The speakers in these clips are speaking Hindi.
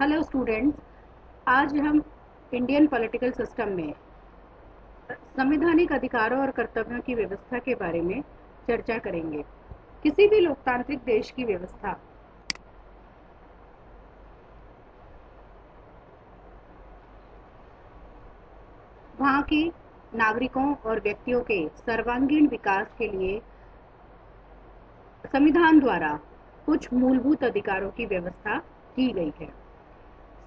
हेलो स्टूडेंट्स आज हम इंडियन पॉलिटिकल सिस्टम में संवैधानिक अधिकारों और कर्तव्यों की व्यवस्था के बारे में चर्चा करेंगे। किसी भी लोकतांत्रिक देश की व्यवस्था। वहाँ के नागरिकों और व्यक्तियों के सर्वांगीण विकास के लिए संविधान द्वारा कुछ मूलभूत अधिकारों की व्यवस्था की गई है।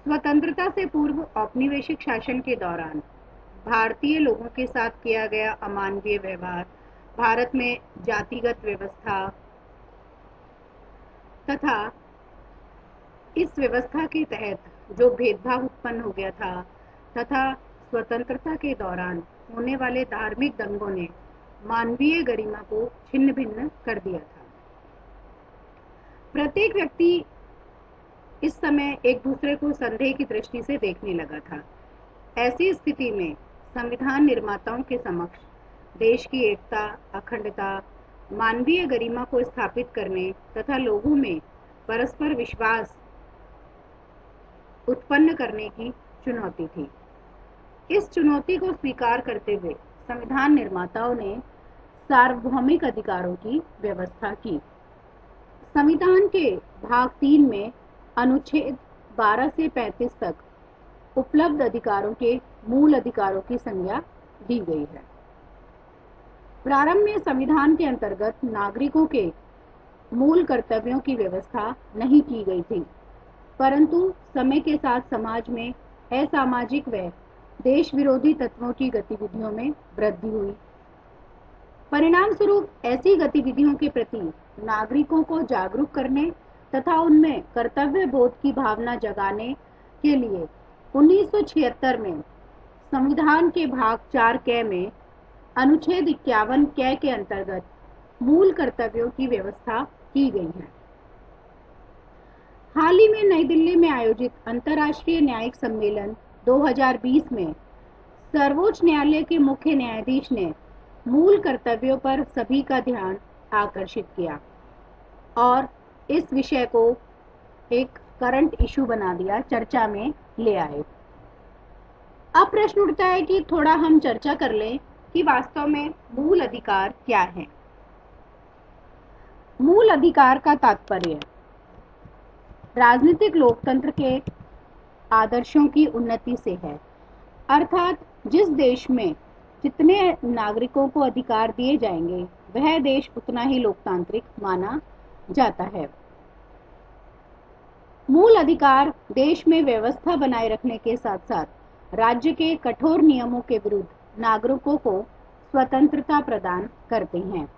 स्वतंत्रता से पूर्व औपनिवेशिक शासन के दौरान भारतीय लोगों के साथ किया गया अमानवीय व्यवहार, भारत में जातिगत व्यवस्था तथा इस व्यवस्था के तहत जो भेदभाव उत्पन्न हो गया था तथा स्वतंत्रता के दौरान होने वाले धार्मिक दंगों ने मानवीय गरिमा को छिन्न भिन्न कर दिया था। प्रत्येक व्यक्ति इस समय एक दूसरे को संदेह की दृष्टि से देखने लगा था। ऐसी स्थिति में संविधान निर्माताओं के समक्ष देश की एकता, अखंडता, मानवीय गरिमा को स्थापित करने तथा लोगों में परस्पर विश्वास उत्पन्न करने की चुनौती थी। इस चुनौती को स्वीकार करते हुए संविधान निर्माताओं ने सार्वभौमिक अधिकारों की व्यवस्था की। संविधान के भाग तीन में अनुच्छेद 12 से 35 तक उपलब्ध अधिकारों के मूल अधिकारों की संज्ञा दी गई है। प्रारंभ में संविधान के अंतर्गत नागरिकों के मूल कर्तव्यों की व्यवस्था नहीं की गई थी, परंतु समय के साथ समाज में असामाजिक व देश विरोधी तत्वों की गतिविधियों में वृद्धि हुई। परिणाम स्वरूप ऐसी गतिविधियों के प्रति नागरिकों को जागरूक करने तथा उनमें कर्तव्य बोध की भावना जगाने के लिए 1976 में संविधान के भाग चार कै में अनुच्छेद इक्यावन कै के अंतर्गत मूल कर्तव्यों की व्यवस्था की गई है। हाल ही में नई दिल्ली में आयोजित अंतर्राष्ट्रीय न्यायिक सम्मेलन 2020 में सर्वोच्च न्यायालय के मुख्य न्यायाधीश ने मूल कर्तव्यों पर सभी का ध्यान आकर्षित किया और इस विषय को एक करंट इशू बना दिया, चर्चा में ले आए। अब प्रश्न उठता है कि थोड़ा हम चर्चा कर लें कि वास्तव में मूल अधिकार क्या है। मूल अधिकार का तात्पर्य, राजनीतिक लोकतंत्र के आदर्शों की उन्नति से है। अर्थात जिस देश में जितने नागरिकों को अधिकार दिए जाएँगे, वह देश उतना ही लोकतांत्रिक माना जाता है। मूल अधिकार देश में व्यवस्था बनाए रखने के साथ साथ राज्य के कठोर नियमों के विरुद्ध नागरिकों को स्वतंत्रता प्रदान करते हैं।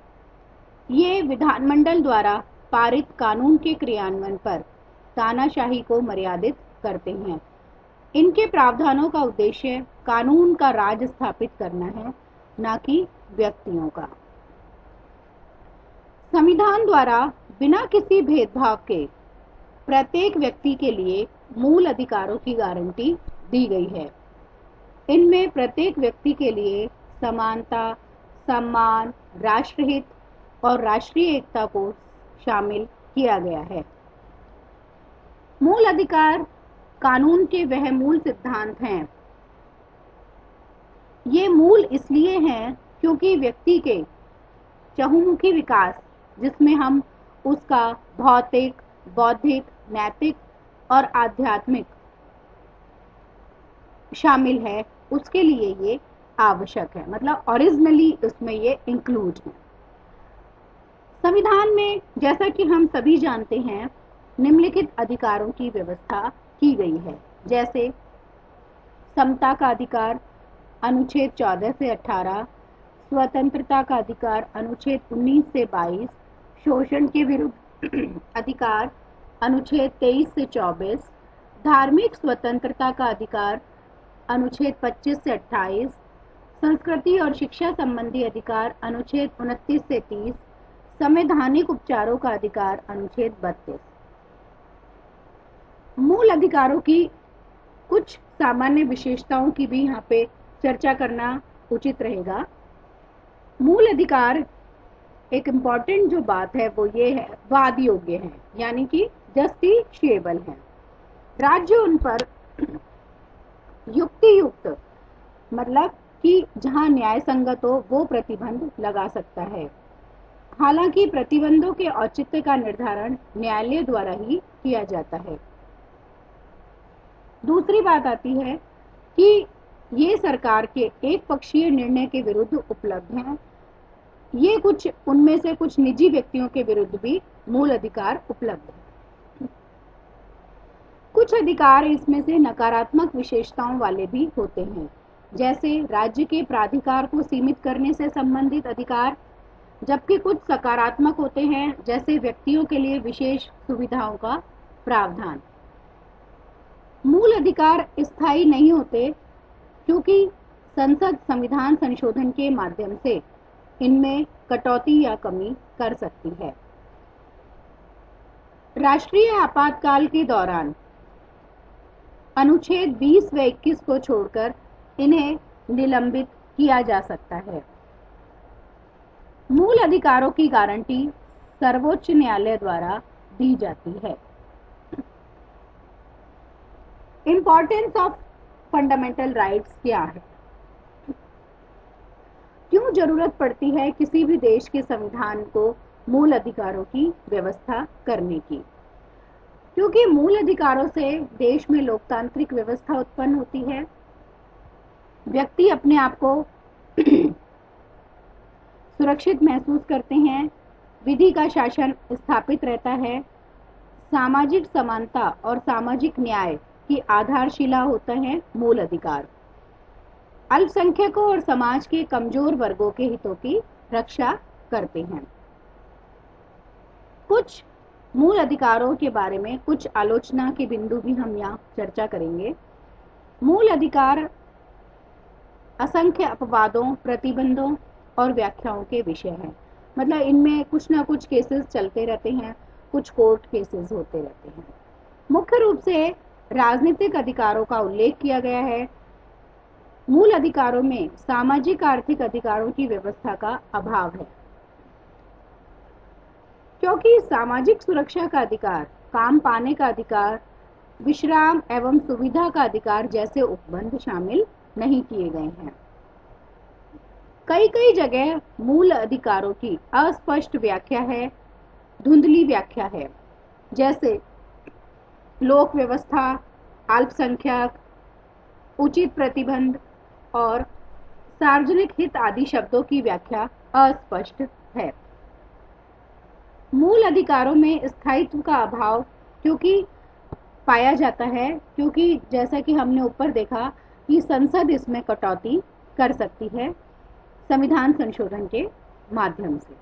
ये विधानमंडल द्वारा पारित कानून के क्रियान्वयन पर तानाशाही को मर्यादित करते हैं। इनके प्रावधानों का उद्देश्य कानून का राज स्थापित करना है, न कि व्यक्तियों का। संविधान द्वारा बिना किसी भेदभाव के प्रत्येक व्यक्ति के लिए मूल अधिकारों की गारंटी दी गई है। इनमें प्रत्येक व्यक्ति के लिए समानता, सम्मान, राष्ट्रहित और राष्ट्रीय एकता को शामिल किया गया है। मूल अधिकार कानून के वह मूल सिद्धांत हैं। ये मूल इसलिए हैं क्योंकि व्यक्ति के चहुमुखी विकास, जिसमें हम उसका भौतिक, बौद्धिक, नैतिक और आध्यात्मिक शामिल है। उसके लिए ये आवश्यक है। मतलब ओरिजिनली उसमें ये इंक्लूड है। संविधान में जैसा कि हम सभी जानते हैं, निम्नलिखित अधिकारों की व्यवस्था की गई है। जैसे समता का अधिकार, अनुच्छेद 14 से 18 स्वतंत्रता का अधिकार, अनुच्छेद 19 से 22 शोषण के विरुद्ध अधिकार, अनुच्छेद 23 से 24 धार्मिक स्वतंत्रता का अधिकार, अनुच्छेद 25 से 28 संस्कृति और शिक्षा संबंधी अधिकार, अनुच्छेद 29 से 30 संवैधानिक उपचारों का अधिकार, अनुच्छेद 32 मूल अधिकारों की कुछ सामान्य विशेषताओं की भी यहाँ पे चर्चा करना उचित रहेगा। मूल अधिकार एक इंपॉर्टेंट जो बात है वो ये है वाद योग्य है, यानी कि जस्टिशिएबल है। राज्य उन पर युक्ति युक्त मतलब कि जहाँ न्याय संगत हो, वो प्रतिबंध लगा सकता है। हालाँकि प्रतिबंधों के औचित्य का निर्धारण न्यायालय द्वारा ही किया जाता है। दूसरी बात आती है कि ये सरकार के एक पक्षीय निर्णय के विरुद्ध उपलब्ध हैं ये कुछ, उनमें से कुछ निजी व्यक्तियों के विरुद्ध भी मूल अधिकार उपलब्ध है। कुछ अधिकार इसमें से नकारात्मक विशेषताओं वाले भी होते हैं। जैसे राज्य के प्राधिकार को सीमित करने से संबंधित अधिकार, जबकि कुछ सकारात्मक होते हैं, जैसे व्यक्तियों के लिए विशेष सुविधाओं का प्रावधान। मूल अधिकार स्थायी नहीं होते, क्योंकि संसद संविधान संशोधन के माध्यम से इनमें कटौती या कमी कर सकती है। राष्ट्रीय आपातकाल के दौरान अनुच्छेद 20 व 21 को छोड़कर इन्हें निलंबित किया जा सकता है। मूल अधिकारों की गारंटी सर्वोच्च न्यायालय द्वारा दी जाती है। इंपॉर्टेंस ऑफ़ फंडामेंटल राइट्स क्या है? क्यों ज़रूरत पड़ती है किसी भी देश के संविधान को मूल अधिकारों की व्यवस्था करने की? क्योंकि मूल अधिकारों से देश में लोकतांत्रिक व्यवस्था उत्पन्न होती है। व्यक्ति अपने आप को सुरक्षित महसूस करते हैं। विधि का शासन स्थापित रहता है। सामाजिक समानता और सामाजिक न्याय की आधारशिला होता है मूल अधिकार। अल्पसंख्यकों और समाज के कमज़ोर वर्गों के हितों की रक्षा करते हैं। कुछ मूल अधिकारों के बारे में कुछ आलोचना के बिंदु भी हम यहाँ चर्चा करेंगे। मूल अधिकार असंख्य अपवादों, प्रतिबंधों और व्याख्याओं के विषय हैं। मतलब इनमें कुछ ना कुछ केसेस चलते रहते हैं, कुछ कोर्ट केसेस होते रहते हैं। मुख्य रूप से राजनीतिक अधिकारों का उल्लेख किया गया है मूल अधिकारों में सामाजिक आर्थिक अधिकारों की व्यवस्था का अभाव है। क्योंकि सामाजिक सुरक्षा का अधिकार, काम पाने का अधिकार, विश्राम एवं सुविधा का अधिकार जैसे उपबंध शामिल नहीं किए गए हैं। कई कई जगह मूल अधिकारों की अस्पष्ट व्याख्या है, धुंधली व्याख्या है, जैसे लोक व्यवस्था, अल्पसंख्यक, उचित प्रतिबंध और सार्वजनिक हित आदि शब्दों की व्याख्या अस्पष्ट है। मूल अधिकारों में स्थायित्व का अभाव क्योंकि पाया जाता है, क्योंकि जैसा कि हमने ऊपर देखा कि संसद इसमें कटौती कर सकती है संविधान संशोधन के माध्यम से।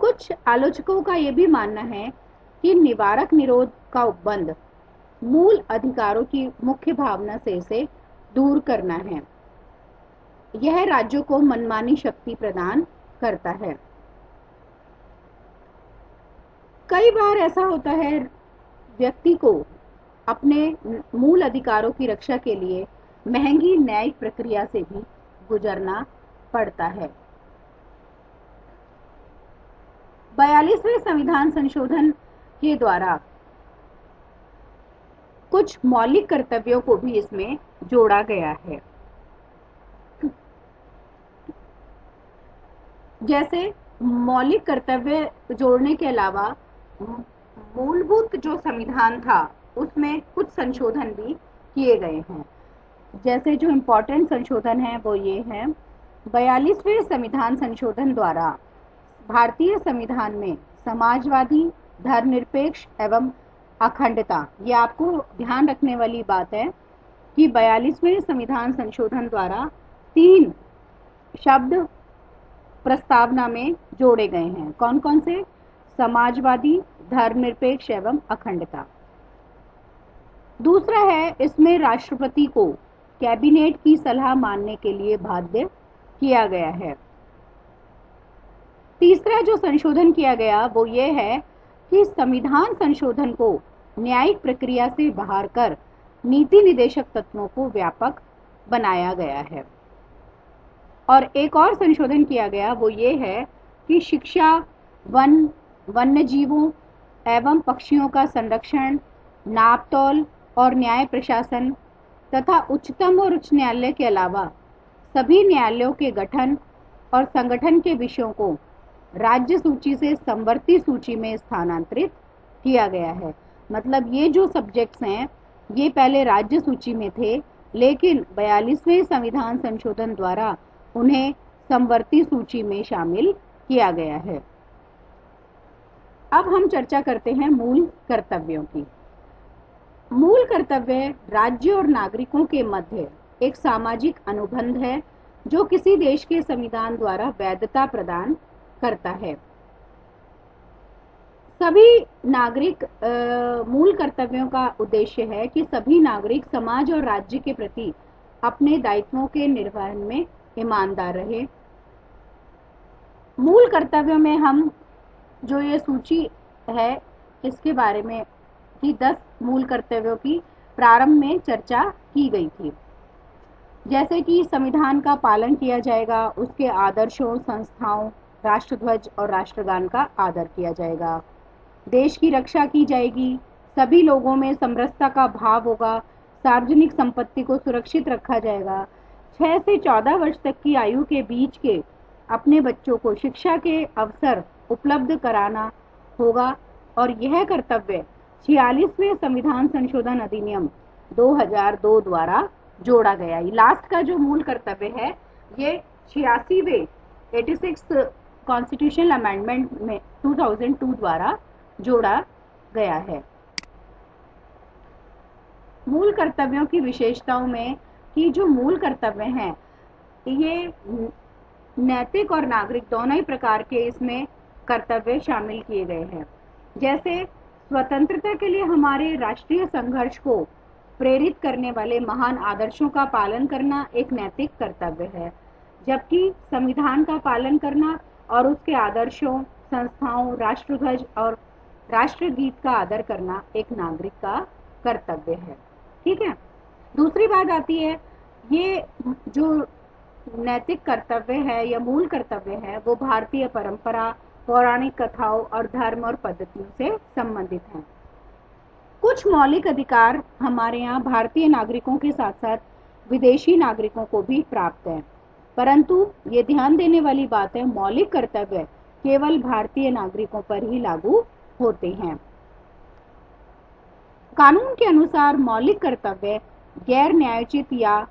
कुछ आलोचकों का यह भी मानना है कि निवारक निरोध का उपबंध मूल अधिकारों की मुख्य भावना से इसे दूर करना है। यह राज्यों को मनमानी शक्ति प्रदान करता है। कई बार ऐसा होता है, व्यक्ति को अपने मूल अधिकारों की रक्षा के लिए महँगी न्यायिक प्रक्रिया से भी गुजरना पड़ता है। बयालीसवें संविधान संशोधन के द्वारा कुछ मौलिक कर्तव्यों को भी इसमें जोड़ा गया है। जैसे मौलिक कर्तव्य जोड़ने के अलावा मूलभूत जो संविधान था, उसमें कुछ संशोधन भी किए गए हैं। जैसे जो इम्पोर्टेंट संशोधन है, वो ये है, बयालीसवें संविधान संशोधन द्वारा भारतीय संविधान में समाजवादी, धर्मनिरपेक्ष एवं अखंडता, ये आपको ध्यान रखने वाली बात है। कि बयालीसवें संविधान संशोधन द्वारा तीन शब्द प्रस्तावना में जोड़े गए हैं। कौन कौन से? समाजवादी, धर्मनिरपेक्ष एवं अखंडता। दूसरा है, इसमें राष्ट्रपति को कैबिनेट की सलाह मानने के लिए बाध्य किया गया है। तीसरा जो संशोधन किया गया, वो ये है कि संविधान संशोधन को न्यायिक प्रक्रिया से बाहर कर नीति निदेशक तत्वों को व्यापक बनाया गया है। और एक और संशोधन किया गया, वो ये है कि शिक्षा वन वन्य जीवों एवं पक्षियों का संरक्षण, नापतौल और न्याय प्रशासन तथा उच्चतम और उच्च न्यायालय के अलावा सभी न्यायालयों के गठन और संगठन के विषयों को राज्य सूची से संवर्ती सूची में स्थानांतरित किया गया है। मतलब ये जो सब्जेक्ट्स हैं ये पहले राज्य सूची में थे, लेकिन बयालीसवें संविधान संशोधन द्वारा उन्हें संवर्ती सूची में शामिल किया गया है। अब हम चर्चा करते हैं मूल कर्तव्यों की। मूल कर्तव्य राज्य और नागरिकों के मध्य एक सामाजिक अनुबंध है, जो किसी देश के संविधान द्वारा वैधता प्रदान करता है। सभी नागरिक मूल कर्तव्यों का उद्देश्य है कि सभी नागरिक समाज और राज्य के प्रति अपने दायित्वों के निर्वहन में ईमानदार रहे। मूल कर्तव्यों में हम, जो ये सूची है, इसके बारे में कि दस मूल कर्तव्यों की प्रारंभ में चर्चा की गई थी। जैसे कि संविधान का पालन किया जाएगा, उसके आदर्शों, संस्थाओं, राष्ट्रध्वज और राष्ट्रगान का आदर किया जाएगा। देश की रक्षा की जाएगी। सभी लोगों में समरसता का भाव होगा। सार्वजनिक संपत्ति को सुरक्षित रखा जाएगा। छः से चौदह वर्ष तक की आयु के बीच के अपने बच्चों को शिक्षा के अवसर उपलब्ध कराना होगा और यह कर्तव्य छियालीसवें संविधान संशोधन अधिनियम 2002 द्वारा जोड़ा गया। लास्ट का जो मूल कर्तव्य है, ये छियासीवे एटी सिक्स कॉन्स्टिट्यूशनल अमेंडमेंट में 2002 द्वारा जोड़ा गया है। मूल कर्तव्यों की विशेषताओं में कि जो मूल कर्तव्य हैं, ये नैतिक और नागरिक दोनों ही प्रकार के इसमें कर्तव्य शामिल किए गए हैं। जैसे स्वतंत्रता के लिए हमारे राष्ट्रीय संघर्ष को प्रेरित करने वाले महान आदर्शों का पालन करना एक नैतिक कर्तव्य है, जबकि संविधान का पालन करना और उसके आदर्शों, संस्थाओं, राष्ट्रध्वज और राष्ट्रगीत का आदर करना एक नागरिक का कर्तव्य है। ठीक है? दूसरी बात आती है, ये जो नैतिक कर्तव्य है या मूल कर्तव्य है, वो भारतीय परंपरा, पौराणिक कथाओं और धर्म और पद्धतियों से संबंधित हैं। कुछ मौलिक अधिकार हमारे यहाँ भारतीय नागरिकों के साथ साथ विदेशी नागरिकों को भी प्राप्त है। परंतु ये ध्यान देने वाली बात है, मौलिक कर्तव्य केवल भारतीय नागरिकों पर ही लागू होते हैं। कानून के अनुसार मौलिक कर्तव्य गैर न्यायोचित या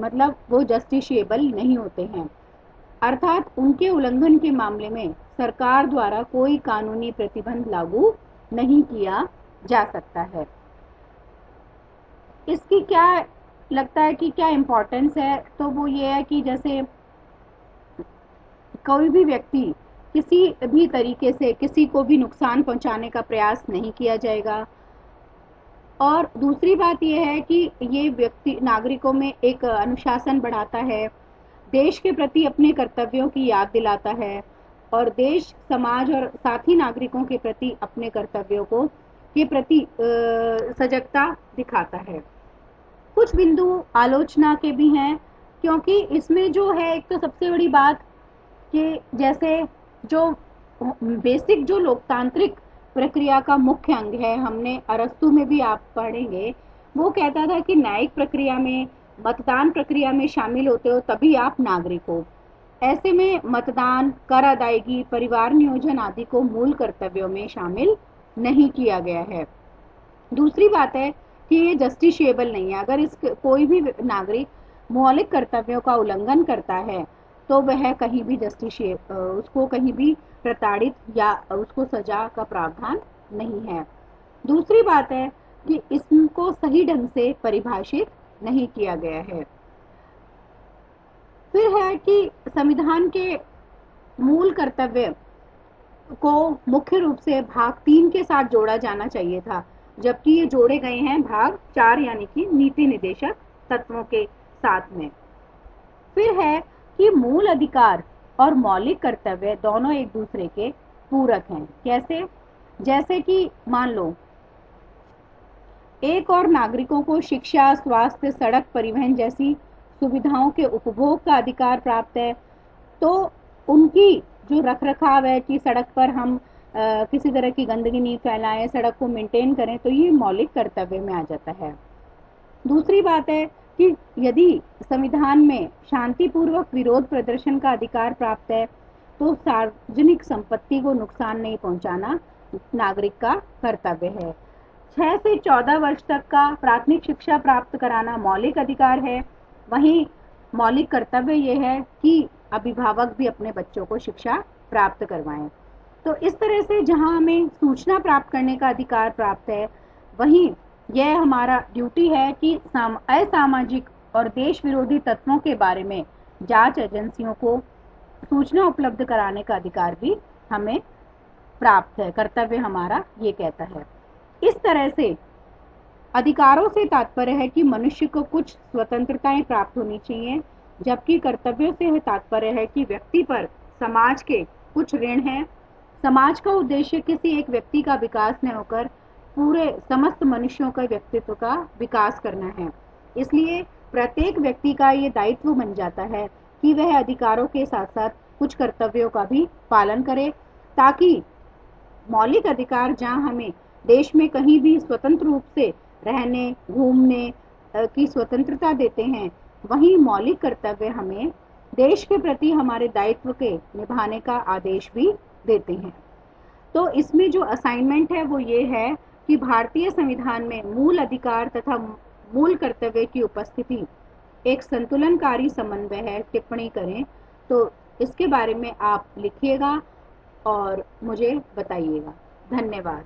मतलब वो जस्टिशिएबल नहीं होते हैं। अर्थात उनके उल्लंघन के मामले में सरकार द्वारा कोई कानूनी प्रतिबंध लागू नहीं किया जा सकता है। इसकी क्या लगता है कि क्या इम्पोर्टेंस है? तो वो ये है कि जैसे कोई भी व्यक्ति किसी भी तरीके से किसी को भी नुकसान पहुँचाने का प्रयास नहीं किया जाएगा। और दूसरी बात यह है कि ये व्यक्ति, नागरिकों में एक अनुशासन बढ़ाता है, देश के प्रति अपने कर्तव्यों की याद दिलाता है और देश, समाज और साथी नागरिकों के प्रति अपने कर्तव्यों को, के प्रति सजगता दिखाता है। कुछ बिंदु आलोचना के भी हैं, क्योंकि इसमें जो है, एक तो सबसे बड़ी बात कि जैसे जो बेसिक जो लोकतांत्रिक प्रक्रिया का मुख्य अंग है, हमने अरस्तु में भी आप पढ़ेंगे, वो कहता था कि न्यायिक प्रक्रिया में, मतदान प्रक्रिया में शामिल होते हो तभी आप नागरिक हो। ऐसे में मतदान, कर अदायगी, परिवार नियोजन आदि को मूल कर्तव्यों में शामिल नहीं किया गया है। दूसरी बात है कि ये जस्टिशिएबल नहीं है। अगर इस कोई भी नागरिक मौलिक कर्तव्यों का उल्लंघन करता है तो वह कहीं भी जस्टिस उसको कहीं भी प्रताड़ित या उसको सजा का प्रावधान नहीं है। दूसरी बात है कि इसको सही ढंग से परिभाषित नहीं किया गया है। फिर है कि संविधान के मूल कर्तव्य को मुख्य रूप से भाग तीन के साथ जोड़ा जाना चाहिए था, जबकि ये जोड़े गए हैं भाग चार यानी कि नीति निदेशक तत्वों के साथ में। फिर है कि मूल अधिकार और मौलिक कर्तव्य दोनों एक दूसरे के पूरक हैं। कैसे? जैसे कि मान लो एक और नागरिकों को शिक्षा स्वास्थ्य सड़क परिवहन जैसी सुविधाओं के उपभोग का अधिकार प्राप्त है तो उनकी जो रख रखाव है कि सड़क पर हम आ, किसी तरह की गंदगी नहीं फैलाएँ सड़क को मेंटेन करें तो ये मौलिक कर्तव्य में आ जाता है। दूसरी बात है कि यदि संविधान में शांतिपूर्वक विरोध प्रदर्शन का अधिकार प्राप्त है तो सार्वजनिक संपत्ति को नुकसान नहीं पहुंचाना नागरिक का कर्तव्य है। छह से चौदह वर्ष तक का प्राथमिक शिक्षा प्राप्त कराना मौलिक अधिकार है। वहीं मौलिक कर्तव्य यह है कि अभिभावक भी अपने बच्चों को शिक्षा प्राप्त करवाएँ। तो इस तरह से जहाँ हमें सूचना प्राप्त करने का अधिकार प्राप्त है, वहीं यह हमारा ड्यूटी है कि असामाजिक और देश विरोधी तत्वों के बारे में जाँच एजेंसियों को सूचना उपलब्ध कराने का अधिकार भी हमें प्राप्त है, कर्तव्य हमारा ये कहता है। इस तरह से अधिकारों से तात्पर्य है कि मनुष्य को कुछ स्वतंत्रताएँ प्राप्त होनी चाहिए, जबकि कर्तव्यों से तात्पर्य है कि व्यक्ति पर समाज के कुछ ऋण हैं। समाज का उद्देश्य किसी एक व्यक्ति का विकास न होकर पूरे समस्त मनुष्यों का व्यक्तित्व का विकास करना है। इसलिए प्रत्येक व्यक्ति का ये दायित्व बन जाता है कि वह अधिकारों के साथ साथ कुछ कर्तव्यों का भी पालन करे, ताकि मौलिक अधिकार जहाँ हमें देश में कहीं भी स्वतंत्र रूप से रहने, घूमने की स्वतंत्रता देते हैं, वहीं मौलिक कर्तव्य हमें देश के प्रति हमारे दायित्व के निभाने का आदेश भी देते हैं। तो इसमें जो असाइनमेंट है वो ये है कि भारतीय संविधान में मूल अधिकार तथा मूल कर्तव्य की उपस्थिति, एक संतुलनकारी समन्वय है, टिप्पणी करें तो इसके बारे में आप लिखिएगा और मुझे बताइएगा। धन्यवाद।